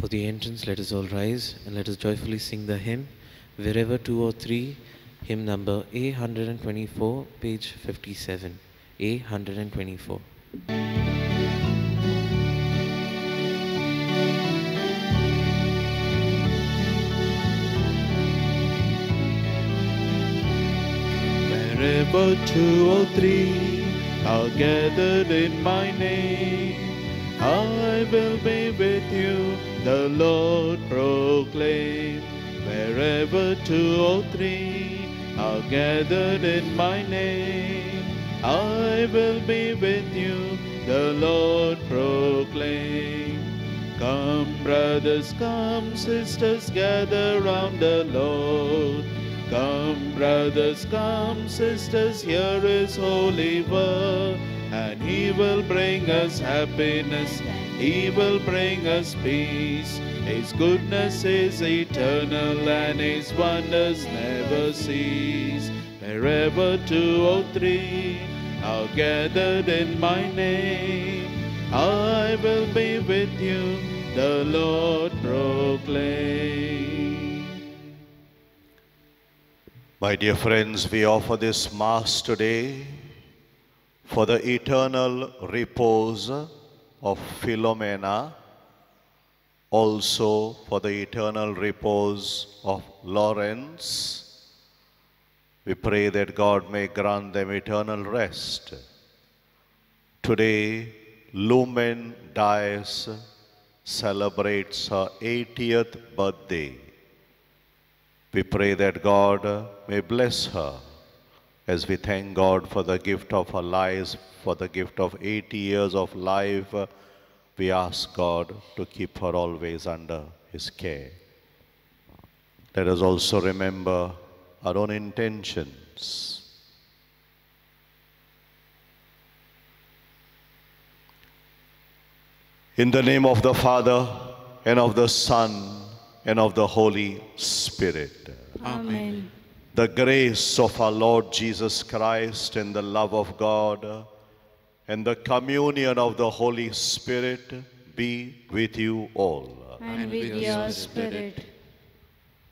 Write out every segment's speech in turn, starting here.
For the entrance, let us all rise and let us joyfully sing the hymn, Wherever Two or Three, hymn number A124, page 57. A124. Wherever two or three are gathered in my name, I will be with you, the Lord proclaim. Wherever two or three are gathered in my name, I will be with you, the Lord proclaim. Come, brothers, come, sisters, gather round the Lord. Come, brothers, come, sisters, here is holy word, and he will bring us happiness, he will bring us peace. His goodness is eternal, and his wonders never cease. Wherever two or three are gathered in my name, I will be with you, the Lord proclaim. My dear friends, we offer this Mass today for the eternal repose of Philomena, also for the eternal repose of Lawrence. We pray that God may grant them eternal rest. Today, Lumen Dias celebrates her 80th birthday. We pray that God may bless her as we thank God for the gift of her life, for the gift of 80 years of life. We ask God to keep her always under his care. Let us also remember our own intentions. In the name of the Father, and of the Son, and of the Holy Spirit. Amen. The grace of our Lord Jesus Christ and the love of God and the communion of the Holy Spirit be with you all. And with your spirit.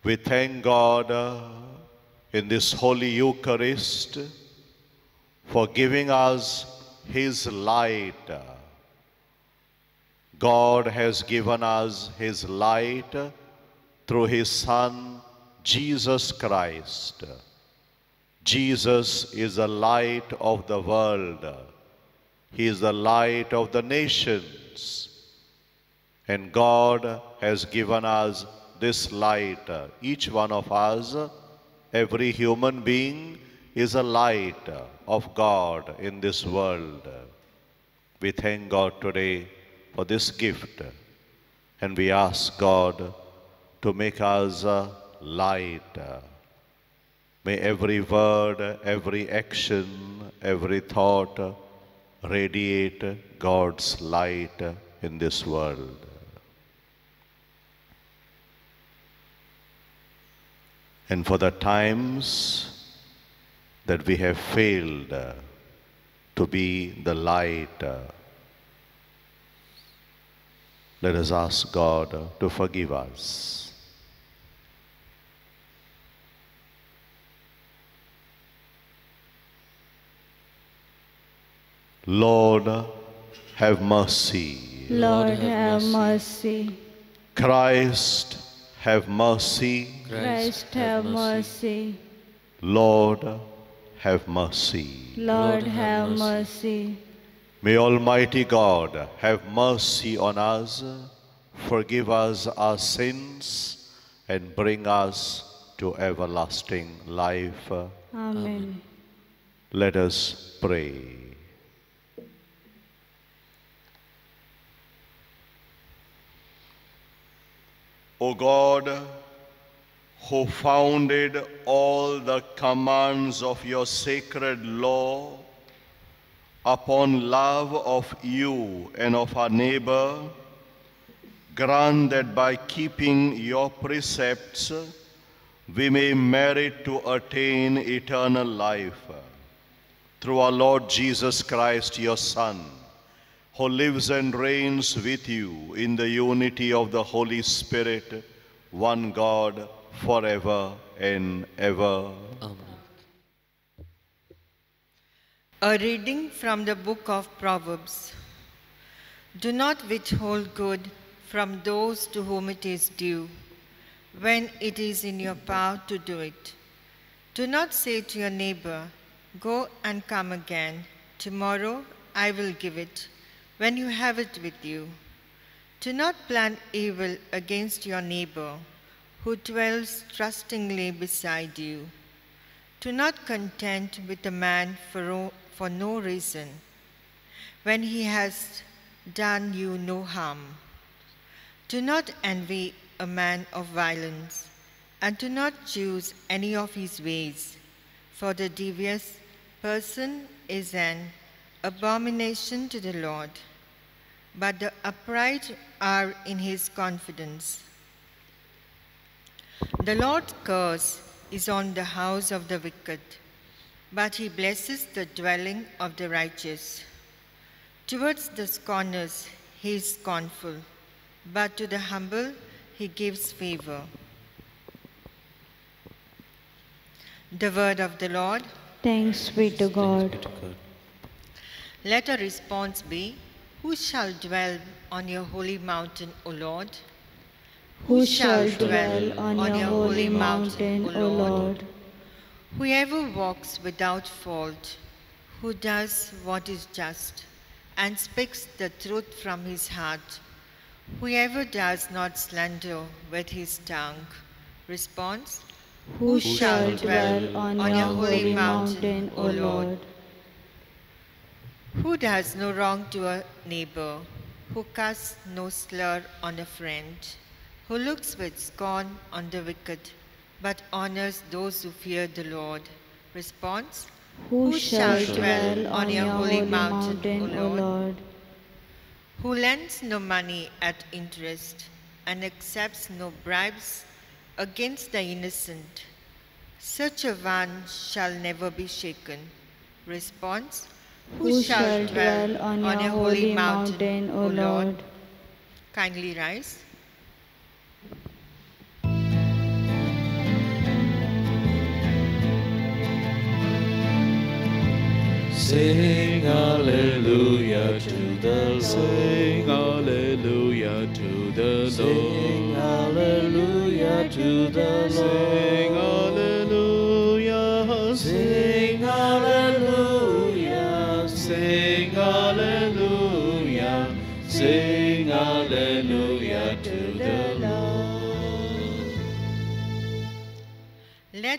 We thank God in this Holy Eucharist for giving us His light. God has given us His light through His Son, Jesus Christ. Jesus is the light of the world. He is the light of the nations. And God has given us this light. Each one of us, every human being, is a light of God in this world. We thank God today for this gift. And we ask God to make us light. May every word, every action, every thought radiate God's light in this world. And for the times that we have failed to be the light, let us ask God to forgive us. Lord, have mercy. Lord, have mercy. Christ, have mercy. Christ, have mercy. Lord, have mercy. Lord, have mercy. May Almighty God have mercy on us, forgive us our sins, and bring us to everlasting life. Amen. Let us pray. O God, who founded all the commands of your sacred law upon love of you and of our neighbor, grant that by keeping your precepts, we may merit to attain eternal life. Through our Lord Jesus Christ, your Son, who lives and reigns with you in the unity of the Holy Spirit, one God, forever and ever. Amen. A reading from the book of Proverbs. Do not withhold good from those to whom it is due, when it is in your power to do it. Do not say to your neighbor, Go and come again. Tomorrow I will give it, when you have it with you. Do not plan evil against your neighbor, who dwells trustingly beside you. Do not contend with a man for, for no reason, when he has done you no harm. Do not envy a man of violence, and do not choose any of his ways, for the devious person is an abomination to the Lord, but the upright are in his confidence. The Lord's curse is on the house of the wicked, but he blesses the dwelling of the righteous. Towards the scorners he is scornful, but to the humble he gives favor. The word of the Lord. Thanks be to Thanks be God. Let a response be Who shall dwell on your holy mountain, O Lord? Who shall dwell on your holy mountain, O Lord? Whoever walks without fault, who does what is just, and speaks the truth from his heart, whoever does not slander with his tongue. Response Who shall dwell on your holy mountain, O Lord? Who does no wrong to a neighbor, who casts no slur on a friend, who looks with scorn on the wicked, but honors those who fear the Lord. Response Who shall dwell on your holy mountain, O Lord? Who lends no money at interest and accepts no bribes against the innocent. Such a one shall never be shaken. Response Who shall dwell on your holy mountain, O Lord? Kindly rise. Sing hallelujah to the Lord. Sing hallelujah to the Lord. Sing Lord. hallelujah to the Lord. Sing Lord. hallelujah.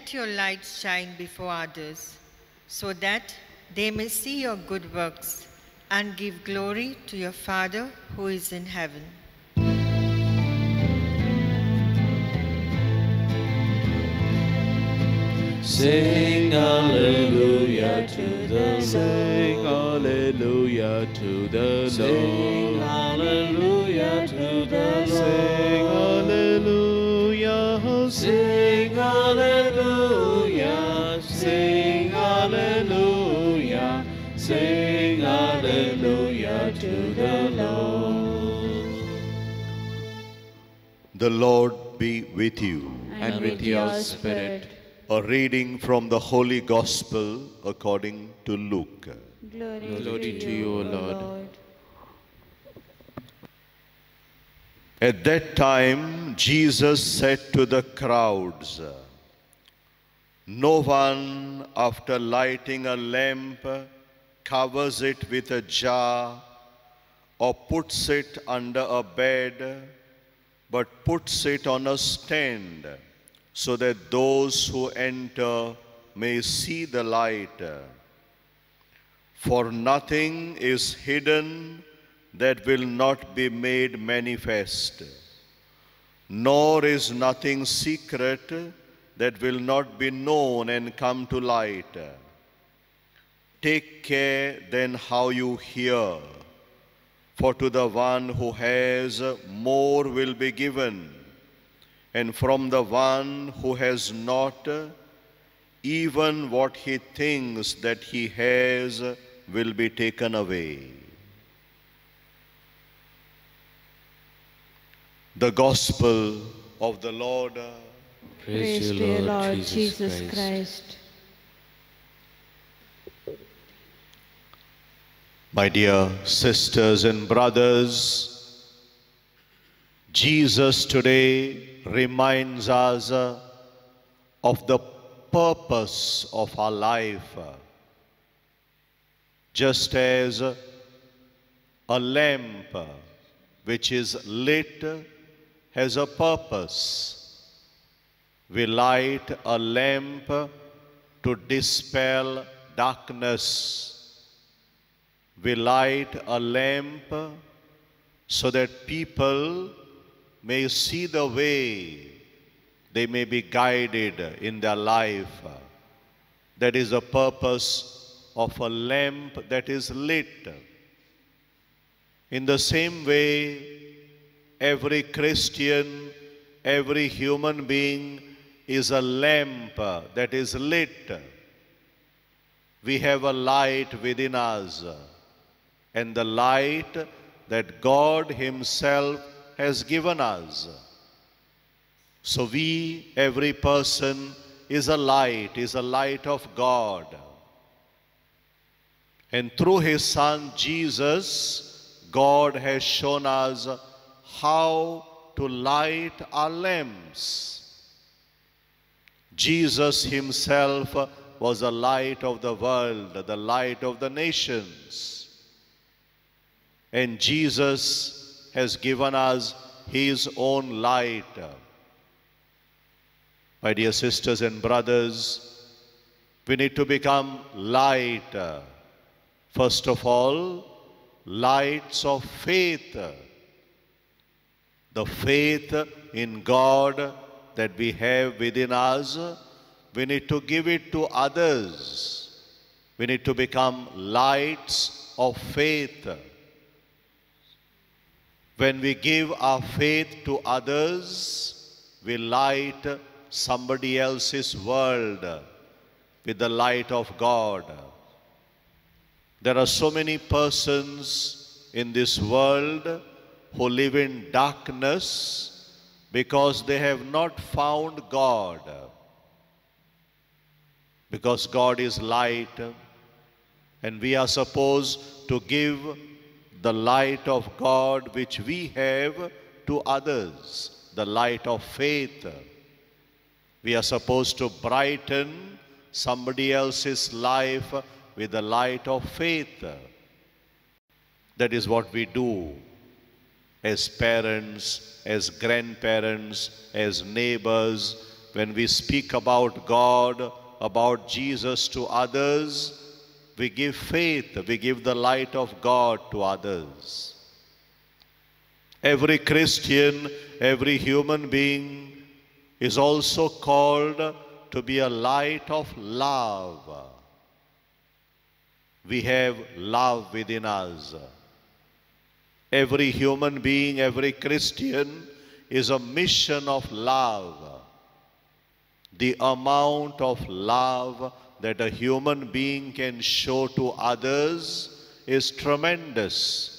Let your light shine before others, so that they may see your good works and give glory to your Father who is in heaven. Sing hallelujah to the Lord. Sing hallelujah to the Sing Lord. hallelujah to the Sing Lord. Hallelujah. Sing hallelujah. Sing hallelujah. Sing hallelujah to the Lord. The Lord be with you. And with your spirit. A reading from the Holy Gospel according to Luke. Glory, Glory to you, O Lord. At that time, Jesus said to the crowds, No one, after lighting a lamp, covers it with a jar or puts it under a bed, but puts it on a stand, so that those who enter may see the light. For nothing is hidden that will not be made manifest, nor is nothing secret that will not be known and come to light. Take care then how you hear, for to the one who has, more will be given, and from the one who has not, even what he thinks that he has will be taken away. The Gospel of the Lord. Praise to you, Lord Jesus Christ. My dear sisters and brothers, Jesus today reminds us uh, of the purpose of our life. Just as a lamp which is lit has a purpose. We light a lamp to dispel darkness. We light a lamp so that people may see the way, they may be guided in their life. That is the purpose of a lamp that is lit. In the same way, every Christian, every human being is a lamp that is lit. We have a light within us, and the light that God Himself has given us. So, we, every person, is a light, is a light of God. And through His Son Jesus, God has shown us how to light our lamps. Jesus himself was the light of the world, the light of the nations. And Jesus has given us his own light. My dear sisters and brothers, we need to become light. First of all, lights of faith the faith in God that we have within us, we need to give it to others. We need to become lights of faith. When we give our faith to others, we light somebody else's world with the light of God. There are so many persons in this world who live in darkness because they have not found God. Because God is light and we are supposed to give the light of God which we have to others, the light of faith. We are supposed to brighten somebody else's life with the light of faith. That is what we do as parents, as grandparents, as neighbors, when we speak about God, about Jesus to others, we give faith, we give the light of God to others. Every Christian, every human being is also called to be a light of love. We have love within us. Every human being, every Christian is a mission of love. The amount of love that a human being can show to others is tremendous.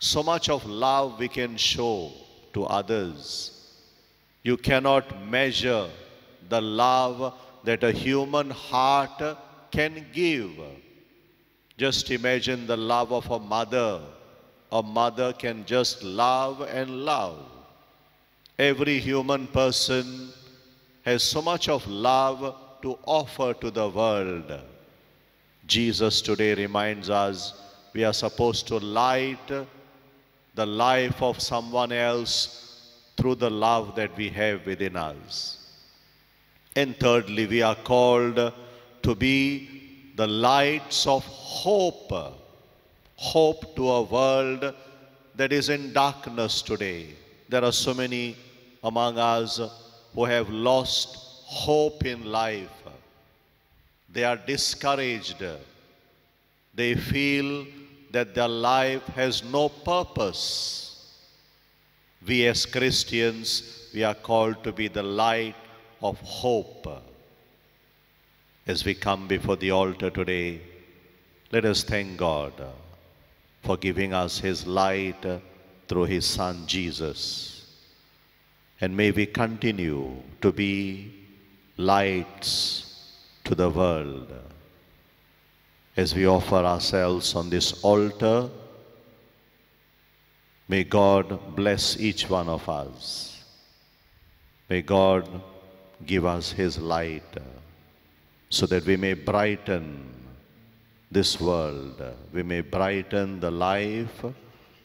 So much of love we can show to others. You cannot measure the love that a human heart can give. Just imagine the love of a mother a mother can just love and love. Every human person has so much of love to offer to the world. Jesus today reminds us we are supposed to light the life of someone else through the love that we have within us. And thirdly, we are called to be the lights of hope hope to a world that is in darkness today. There are so many among us who have lost hope in life. They are discouraged. They feel that their life has no purpose. We as Christians, we are called to be the light of hope. As we come before the altar today, let us thank God for giving us his light through his son Jesus. And may we continue to be lights to the world as we offer ourselves on this altar. May God bless each one of us. May God give us His light so that we may brighten this world. We may brighten the life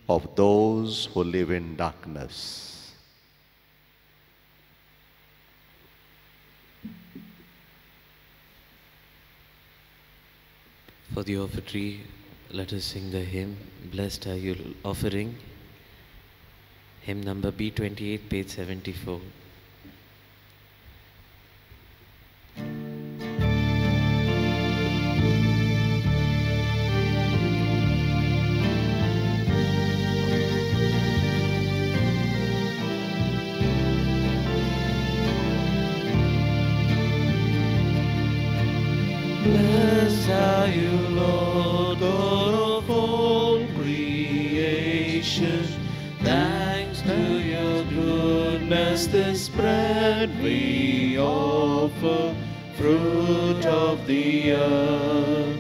of those who live in darkness. For the offertory, let us sing the hymn, Blessed Are You Offering. Hymn number B28, page 74. Blessed are you, Lord of all creation. Thanks to your goodness, this bread we offer, fruit of the earth,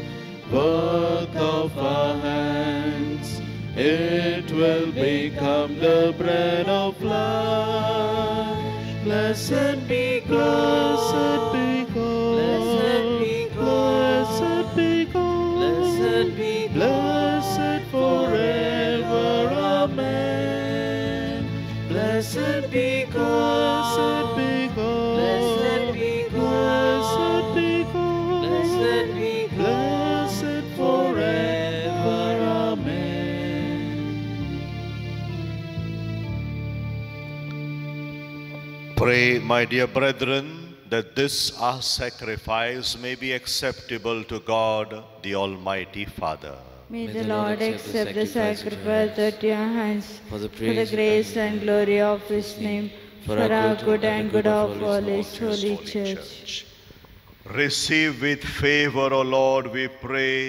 work of our hands. It will become the bread of life. Blessed my dear brethren, that this our sacrifice may be acceptable to God, the Almighty Father. May the Lord accept the sacrifice at your hands For the for the grace and glory of His name, for our good and good of all His holy church. Receive with favor, O Lord, we pray,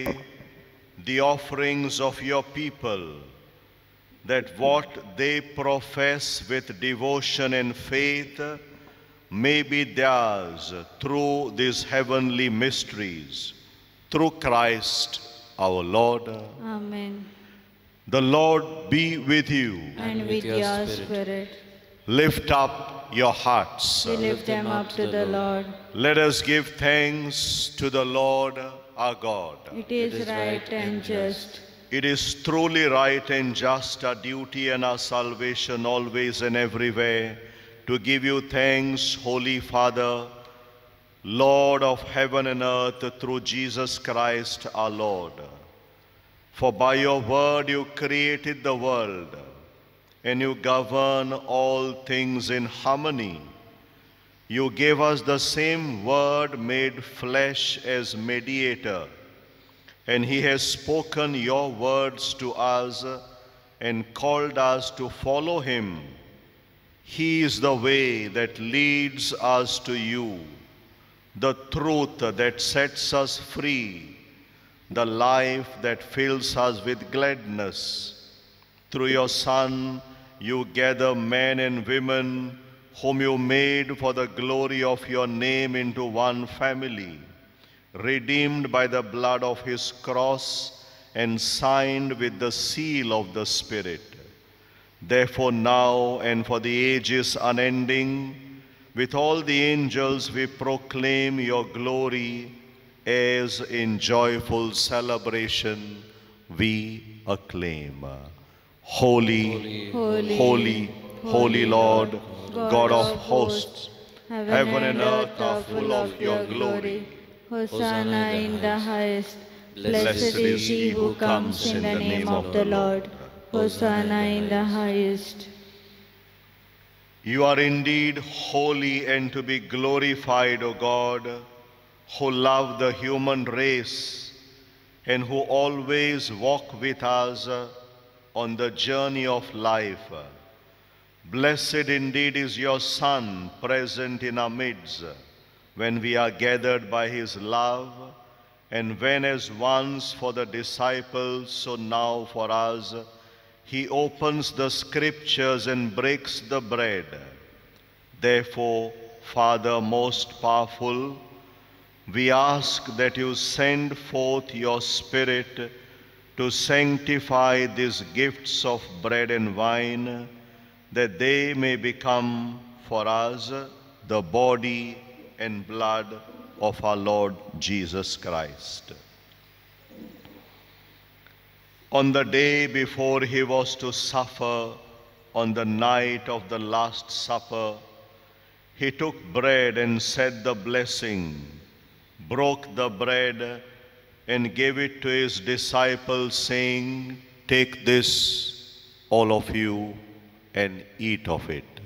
the offerings of your people, that what they profess with devotion and faith may be theirs through these heavenly mysteries, through Christ our Lord. Amen. The Lord be with you. And with your spirit, Lift up your hearts. we lift them up to the Lord. Let us give thanks to the Lord our God. It is right and just. It is truly right and just our duty and our salvation always and everywhere to give you thanks, Holy Father, Lord of heaven and earth, through Jesus Christ our Lord. For by your word you created the world, and you govern all things in harmony. You gave us the same word made flesh as mediator, and he has spoken your words to us and called us to follow him. He is the way that leads us to you, the truth that sets us free, the life that fills us with gladness. Through your Son, you gather men and women whom you made for the glory of your name into one family, redeemed by the blood of his cross and signed with the seal of the Spirit. Therefore, now and for the ages unending, with all the angels we proclaim your glory as in joyful celebration we acclaim. Holy, Holy, holy, holy Lord, God God of of hosts, Heaven and earth are full of your glory. Hosanna in the highest. Blessed is he who comes in the name of the Lord. Hosanna in the highest. You are indeed holy and to be glorified, O God, who love the human race and who always walk with us on the journey of life. Blessed indeed is your Son present in our midst when we are gathered by his love and when as once for the disciples, so now for us, he opens the scriptures and breaks the bread Therefore, Father most powerful, we ask that you send forth your Spirit to sanctify these gifts of bread and wine, that they may become for us the body and blood of our Lord Jesus Christ. On the day before he was to suffer, on the night of the Last Supper, he took bread and said the blessing, broke the bread, and gave it to his disciples, saying, Take this, all of you, and eat of it.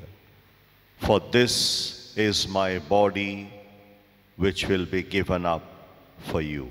For this is my body, which will be given up for you.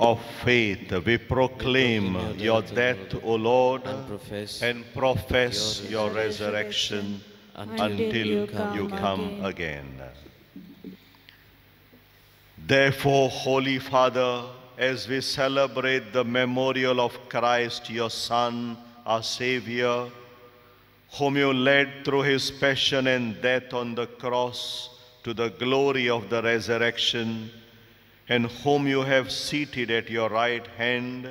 of faith, we proclaim your death, O Lord, and profess and profess your resurrection until you come again. Therefore, Holy Father, as we celebrate the memorial of Christ, your Son, our Savior, whom you led through his passion and death on the cross to the glory of the resurrection, and whom you have seated at your right hand,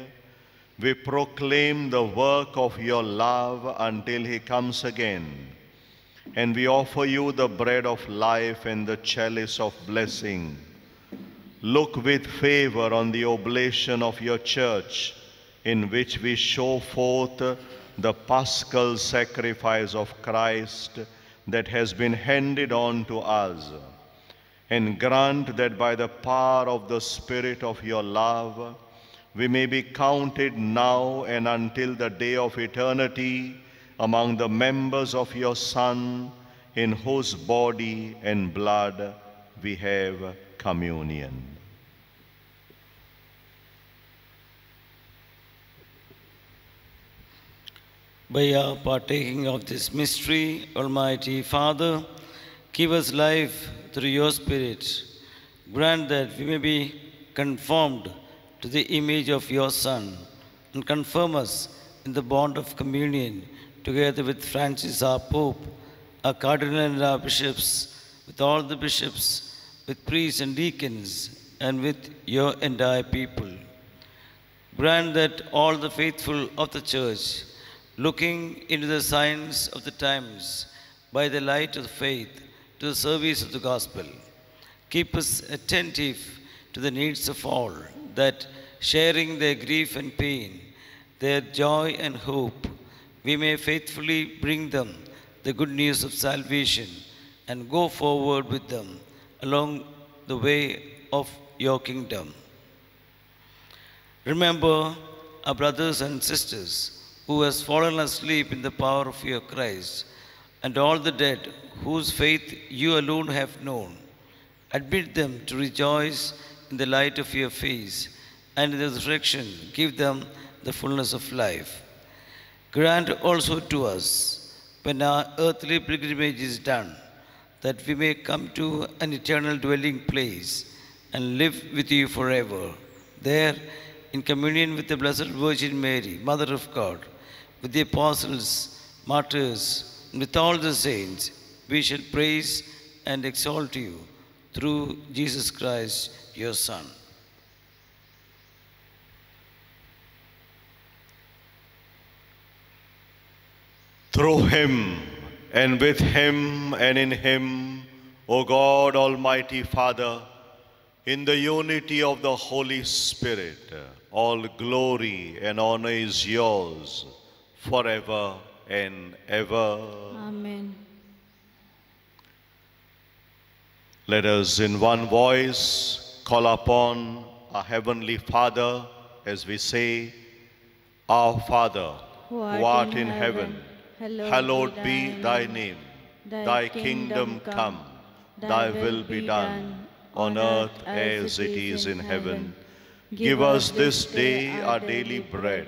we proclaim the work of your love until he comes again. And we offer you the bread of life and the chalice of blessing. Look with favor on the oblation of your church, in which we show forth the paschal sacrifice of Christ that has been handed on to us and grant that by the power of the Spirit of your love, we may be counted now and until the day of eternity among the members of your Son, in whose body and blood we have communion. By our partaking of this mystery, Almighty Father, give us life through your Spirit. Grant that we may be conformed to the image of your Son and confirm us in the bond of communion together with Francis our Pope, our Cardinal and our bishops, with all the bishops, with priests and deacons, and with your entire people. Grant that all the faithful of the Church, looking into the signs of the times by the light of faith to the service of the gospel, keep us attentive to the needs of all, that sharing their grief and pain, their joy and hope, we may faithfully bring them the good news of salvation and go forward with them along the way of your kingdom. Remember our brothers and sisters who has fallen asleep in the power of your Christ, and all the dead whose faith you alone have known. Admit them to rejoice in the light of your face, and in the resurrection give them the fullness of life. Grant also to us, when our earthly pilgrimage is done, that we may come to an eternal dwelling place and live with you forever. There, in communion with the Blessed Virgin Mary, Mother of God, with the apostles, martyrs, with all the saints, we shall praise and exalt you through Jesus Christ, your Son. Through him and with him and in him, O God Almighty Father, in the unity of the Holy Spirit, all glory and honor is yours forever and ever. Amen. Let us in one voice call upon our Heavenly Father as we say, Our Father, who art, in heaven, hallowed be thy name. Thy kingdom come, thy will be done, on earth as it is in heaven. Give us this day our daily bread,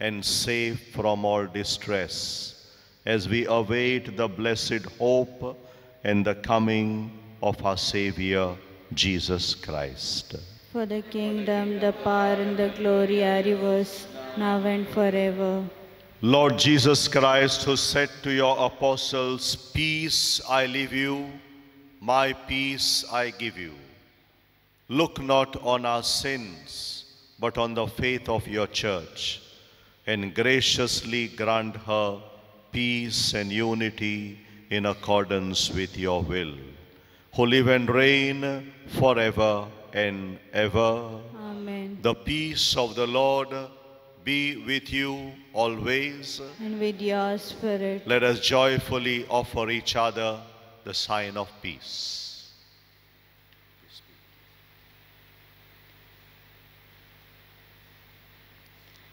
and safe from all distress, as we await the blessed hope and the coming of our Savior, Jesus Christ. For the kingdom, the power, and the glory are yours, now and forever. Lord Jesus Christ, who said to your apostles, Peace I leave you, my peace I give you. Look not on our sins, but on the faith of your church, and graciously grant her peace and unity in accordance with your will, who live and reign forever and ever. Amen. The peace of the Lord be with you always. And with your spirit. Let us joyfully offer each other the sign of peace.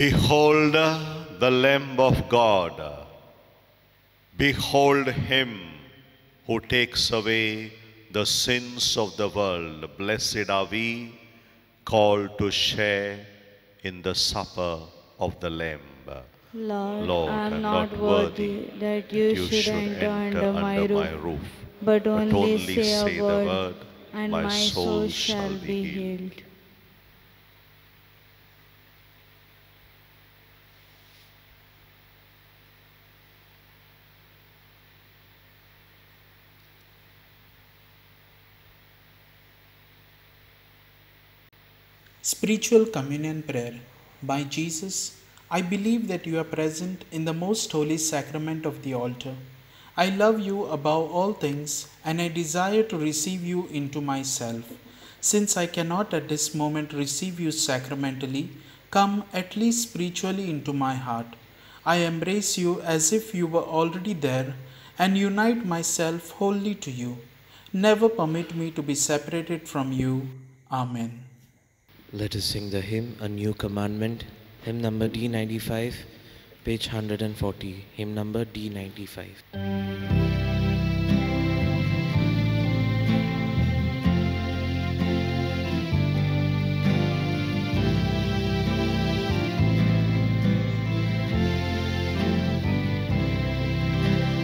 Behold the Lamb of God. Behold him who takes away the sins of the world. Blessed are we called to share in the supper of the Lamb. Lord, Lord, I am not worthy that you, should, enter, under, my, roof, but only, say a word, and my soul shall be healed. Spiritual Communion Prayer By Jesus, I believe that you are present in the most holy sacrament of the altar. I love you above all things and I desire to receive you into myself. Since I cannot at this moment receive you sacramentally, come at least spiritually into my heart. I embrace you as if you were already there and unite myself wholly to you. Never permit me to be separated from you. Amen. Let us sing the hymn, A New Commandment, hymn number D95, page 140, hymn number D95.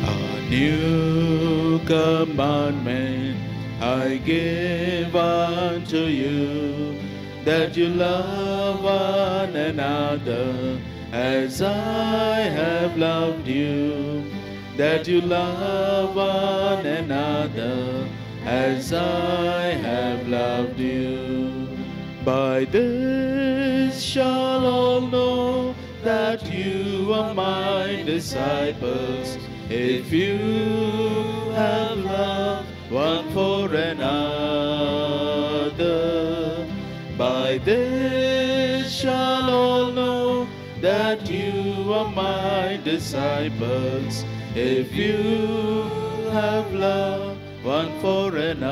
A new commandment I give unto you, that you love one another as I have loved you, that you love one another as I have loved you. By this shall all know that you are my disciples, if you have love one for another. This shall all know that you are my disciples, if you have love one for another.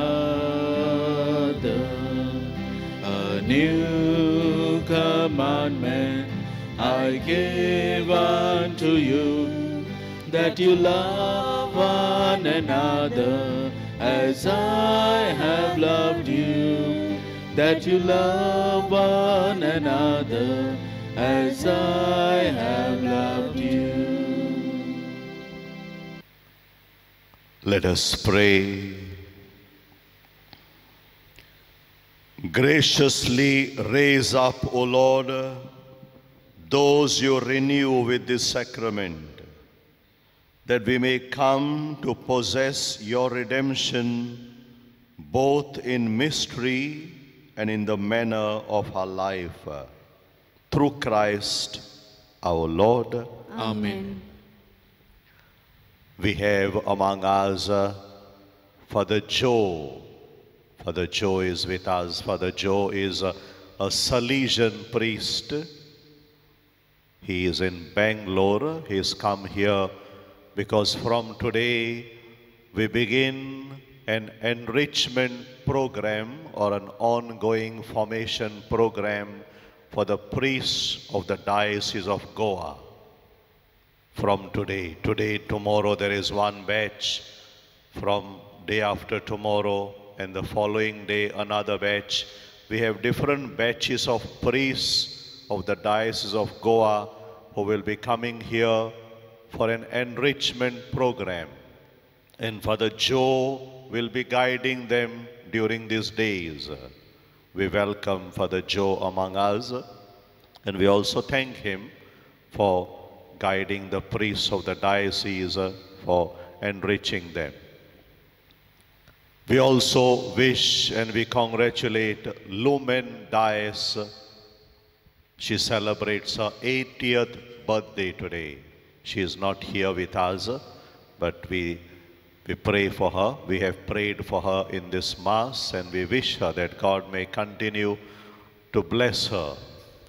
A new commandment I give unto you, that you love one another as I have loved you, that you love one another as I have loved you. Let us pray. Graciously raise up, O Lord, those you renew with this sacrament, that we may come to possess your redemption both in mystery and in the manner of our life. Through Christ our Lord. Amen. We have among us uh, Father Joe. Father Joe is with us. Father Joe is a, a Salesian priest. He is in Bangalore. He has come here because from today we begin an enrichment program or an ongoing formation program for the priests of the Diocese of Goa from today. Today, tomorrow, there is one batch. From day after tomorrow and the following day, another batch. We have different batches of priests of the Diocese of Goa who will be coming here for an enrichment program. And Father Joe will be guiding them during these days. We welcome Father Joe among us and we also thank him for guiding the priests of the diocese for enriching them. We also wish and we congratulate Lumen Dias. She celebrates her 80th birthday today. She is not here with us, but we, we pray for her. We have prayed for her in this Mass and we wish her that God may continue to bless her.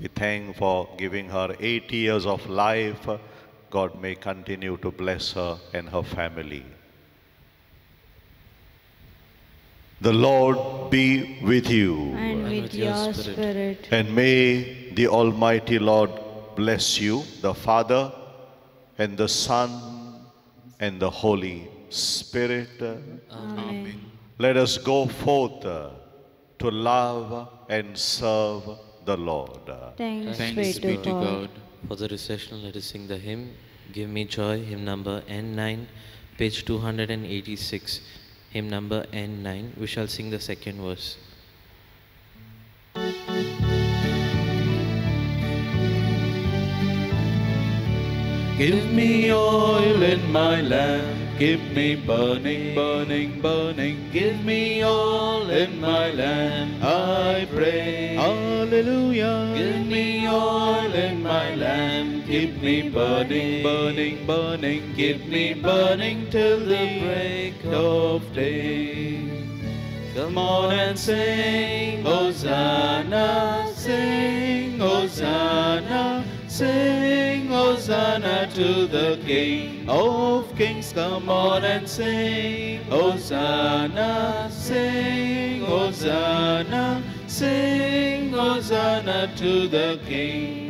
We thank for giving her 80 years of life. God may continue to bless her and her family. The Lord be with you. And with with your your spirit. spirit. And may the Almighty Lord bless you, the Father, and the Son, and the Holy Spirit. Amen. Let us go forth uh, to love and serve the Lord. Thanks, Thanks be to God. For the recessional, let us sing the hymn, Give Me Joy, hymn number N9, page 286. Hymn number N9. We shall sing the second verse. Give me oil in my lamp. Give me burning, burning, burning. Give me all in my land. I pray. Hallelujah. Give me all in my land. Keep me burning, burning, burning. Keep me burning till the break of day. Come on and sing, Hosanna, sing, Hosanna, sing, Hosanna to the King of Kings. Come on and sing, Hosanna, sing, Hosanna, sing, Hosanna to the King